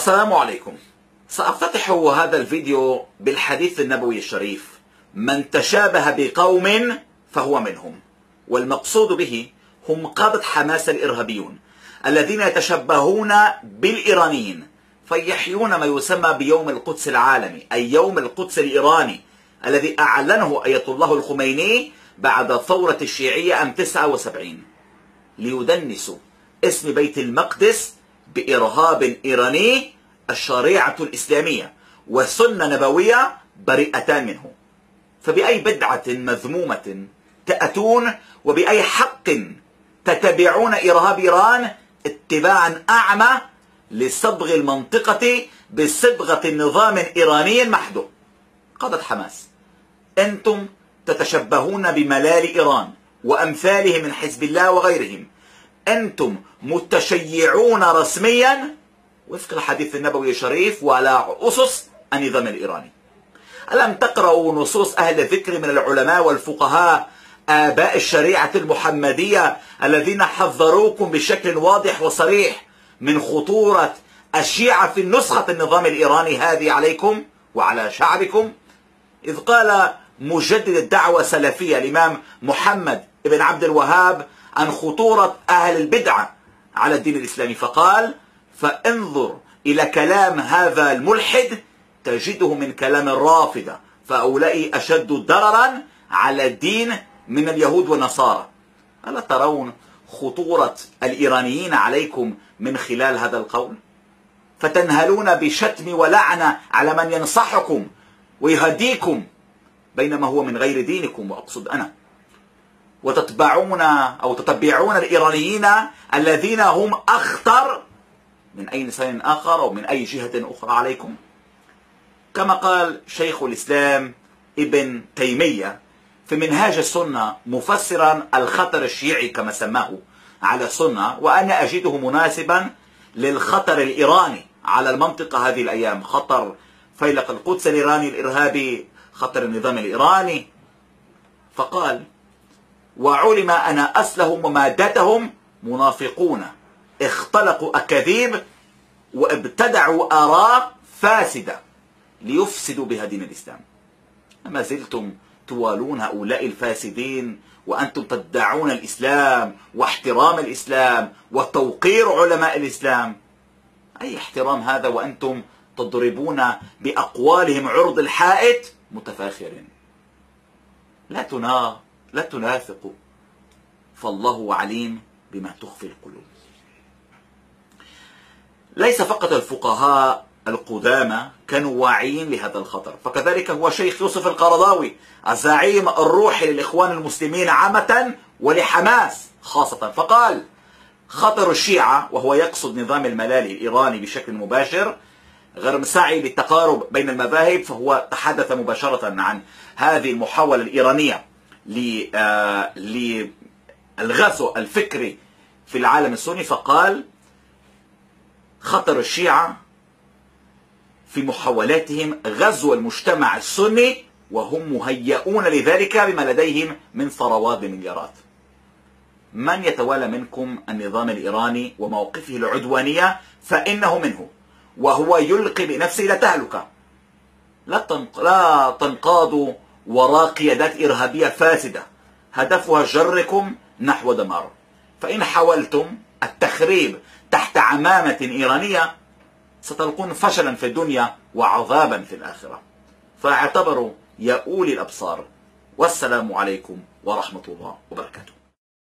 السلام عليكم. سأفتتح هذا الفيديو بالحديث النبوي الشريف. من تشابه بقوم فهو منهم. والمقصود به هم قادة حماس الإرهابيون الذين يتشبهون بالإيرانيين فيحيون ما يسمى بيوم القدس العالمي أي يوم القدس الإيراني الذي أعلنه آية الله الخميني بعد ثورة الشيعية أم 79 ليدنسوا اسم بيت المقدس بإرهاب إيراني الشريعة الإسلامية والسنة نبوية بريئتان منه. فبأي بدعة مذمومة تأتون وبأي حق تتبعون إرهاب إيران اتباعا أعمى لصبغ المنطقة بصبغة نظام إيراني محدو قادة حماس. أنتم تتشبهون بملال إيران وأمثاله من حزب الله وغيرهم. أنتم متشيعون رسميا؟ وفق الحديث النبوي الشريف وعلى أسس النظام الإيراني. ألم تقرأوا نصوص أهل الذكر من العلماء والفقهاء آباء الشريعة المحمدية الذين حذروكم بشكل واضح وصريح من خطورة الشيعة في نسخة النظام الإيراني هذه عليكم وعلى شعبكم؟ إذ قال مجدد الدعوة السلفية الإمام محمد بن عبد الوهاب عن خطورة أهل البدعة على الدين الإسلامي. فقال فانظر إلى كلام هذا الملحد تجده من كلام الرافضة فأولئك أشد ضررا على الدين من اليهود والنصارى. ألا ترون خطورة الإيرانيين عليكم من خلال هذا القول؟ فتنهلون بشتم ولعنة على من ينصحكم ويهديكم بينما هو من غير دينكم. وأقصد أنا وتتبعون أو تتبعون الإيرانيين الذين هم أخطر من أي إنسان آخر أو من أي جهة أخرى عليكم. كما قال شيخ الإسلام ابن تيمية في منهاج السنة مفسرا الخطر الشيعي كما سماه على السنة وأنا أجده مناسبا للخطر الإيراني على المنطقة هذه الأيام. خطر فيلق القدس الإيراني الإرهابي خطر النظام الإيراني. فقال وعلم أن أصلهم ومادتهم منافقون. اختلقوا أكاذيب وابتدعوا آراء فاسدة ليفسدوا بها دين الإسلام. أما زلتم توالون هؤلاء الفاسدين وأنتم تدعون الإسلام واحترام الإسلام وتوقير علماء الإسلام. أي احترام هذا وأنتم تضربون بأقوالهم عرض الحائط متفاخرين. لا تنا لا تنافقوا فالله عليم بما تخفي القلوب. ليس فقط الفقهاء القدامى كانوا واعيين لهذا الخطر فكذلك هو شيخ يوسف القرضاوي الزعيم الروحي للإخوان المسلمين عامة ولحماس خاصة فقال خطر الشيعة وهو يقصد نظام الملالي الإيراني بشكل مباشر غير مسعي للتقارب بين المذاهب فهو تحدث مباشرة عن هذه المحاولة الإيرانية. للغزو الفكري في العالم السني فقال خطر الشيعة في محاولاتهم غزو المجتمع السني وهم مهيئون لذلك بما لديهم من ثروات بمليارات من يتوالى منكم النظام الإيراني وموقفه العدوانية؟ فإنه منه وهو يلقي بنفسه إلى تهلكة. لا تنقادوا وراء قيادات إرهابية فاسدة. هدفها جركم نحو دمار. فإن حاولتم التخريب تحت عمامة إيرانية ستلقون فشلا في الدنيا وعذابا في الآخرة. فاعتبروا يا أولي الأبصار. والسلام عليكم ورحمة الله وبركاته.